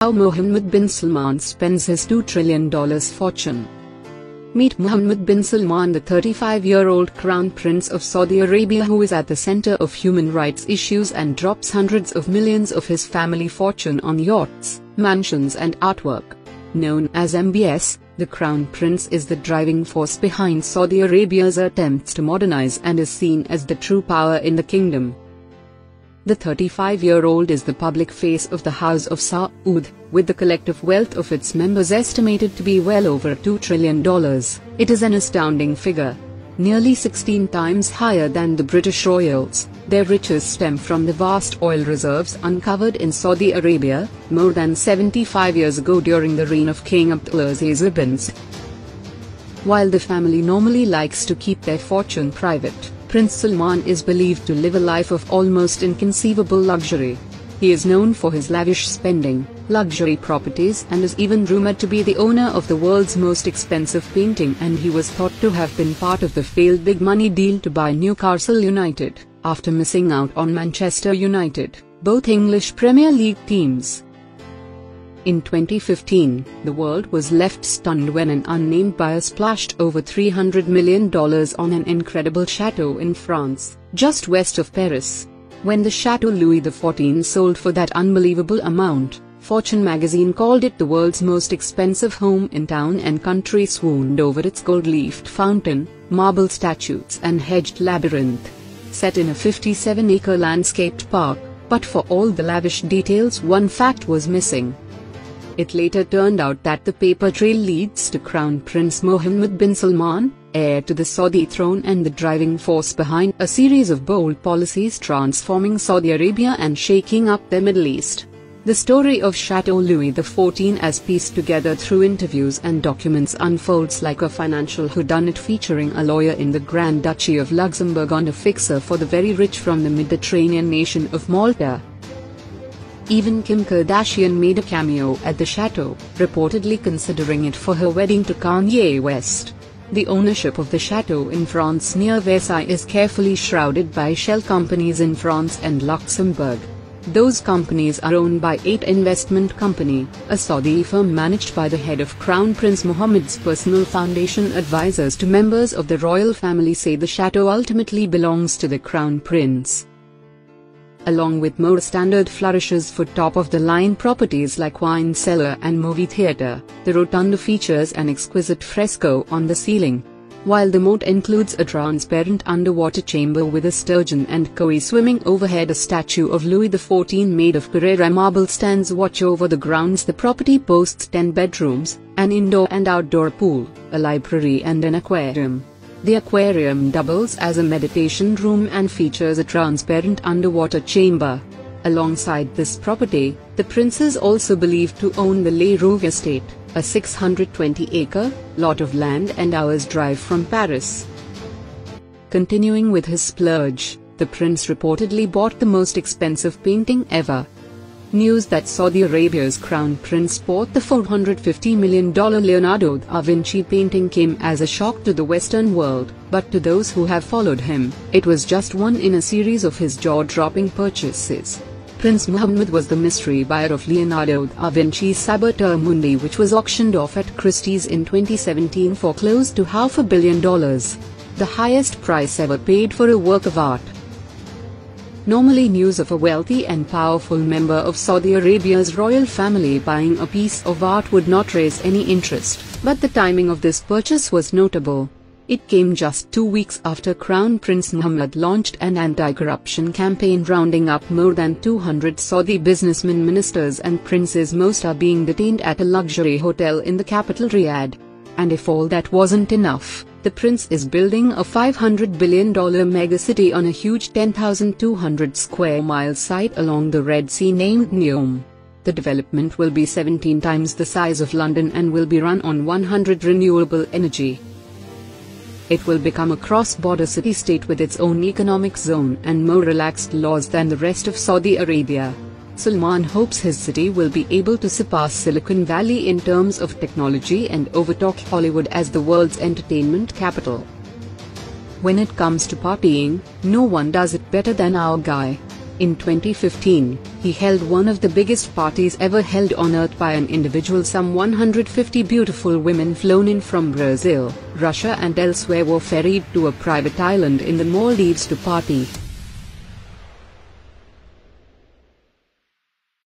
How Mohammed bin Salman spends his $2 trillion fortune. Meet Mohammed bin Salman, the 35 year old crown prince of Saudi Arabia, who is at the center of human rights issues and drops hundreds of millions of his family fortune on yachts, mansions, and artwork. Known as MBS, the crown prince is the driving force behind Saudi Arabia's attempts to modernize and is seen as the true power in the kingdom. The 35-year-old is the public face of the House of Saud, with the collective wealth of its members estimated to be well over $2 trillion. It is an astounding figure. Nearly 16 times higher than the British royals, their riches stem from the vast oil reserves uncovered in Saudi Arabia, more than 75 years ago during the reign of King Abdulaziz ibn While the family normally likes to keep their fortune private, Prince Salman is believed to live a life of almost inconceivable luxury. He is known for his lavish spending, luxury properties and is even rumored to be the owner of the world's most expensive painting and he was thought to have been part of the failed big money deal to buy Newcastle United, after missing out on Manchester United, both English Premier League teams. In 2015, the world was left stunned when an unnamed buyer splashed over $300 million on an incredible chateau in France, just west of Paris. When the Chateau Louis XIV sold for that unbelievable amount, Fortune magazine called it the world's most expensive home in town and country swooned over its gold-leafed fountain, marble statues and hedged labyrinth. Set in a 57-acre landscaped park, but for all the lavish details one fact was missing. It later turned out that the paper trail leads to Crown Prince Mohammed bin Salman, heir to the Saudi throne and the driving force behind a series of bold policies transforming Saudi Arabia and shaking up the Middle East. The story of Chateau Louis XIV as pieced together through interviews and documents unfolds like a financial whodunit featuring a lawyer in the Grand Duchy of Luxembourg and a fixer for the very rich from the Mediterranean nation of Malta. Even Kim Kardashian made a cameo at the chateau, reportedly considering it for her wedding to Kanye West. The ownership of the chateau in France near Versailles is carefully shrouded by shell companies in France and Luxembourg. Those companies are owned by Eight Investment Company, a Saudi firm managed by the head of Crown Prince Mohammed's personal foundation advisors to members of the royal family say the chateau ultimately belongs to the Crown Prince along with more standard flourishes for top-of-the-line properties like wine cellar and movie theatre. The rotunda features an exquisite fresco on the ceiling. While the moat includes a transparent underwater chamber with a sturgeon and koi swimming overhead a statue of Louis XIV made of Carrara marble stands watch over the grounds the property boasts 10 bedrooms, an indoor and outdoor pool, a library and an aquarium. The aquarium doubles as a meditation room and features a transparent underwater chamber. Alongside this property, the prince is also believed to own the Les Rouges estate, a 620-acre lot of land and hours drive from Paris. Continuing with his splurge, the prince reportedly bought the most expensive painting ever, News that Saudi Arabia's crown prince bought the $450 million Leonardo da Vinci painting came as a shock to the Western world, but to those who have followed him, it was just one in a series of his jaw-dropping purchases. Prince Mohammed was the mystery buyer of Leonardo da Vinci's Salvator Mundi which was auctioned off at Christie's in 2017 for close to half a billion dollars. The highest price ever paid for a work of art. Normally news of a wealthy and powerful member of Saudi Arabia's royal family buying a piece of art would not raise any interest, but the timing of this purchase was notable. It came just two weeks after Crown Prince Mohammed launched an anti-corruption campaign rounding up more than 200 Saudi businessmen ministers and princes most are being detained at a luxury hotel in the capital Riyadh. And if all that wasn't enough, the prince is building a $500 billion megacity on a huge 10,200 square mile site along the Red Sea named Neom. The development will be 17 times the size of London and will be run on 100 renewable energy. It will become a cross-border city-state with its own economic zone and more relaxed laws than the rest of Saudi Arabia. Salman hopes his city will be able to surpass Silicon Valley in terms of technology and overtake Hollywood as the world's entertainment capital. When it comes to partying, no one does it better than our guy. In 2015, he held one of the biggest parties ever held on earth by an individual. Some 150 beautiful women flown in from Brazil, Russia and elsewhere were ferried to a private island in the Maldives to party.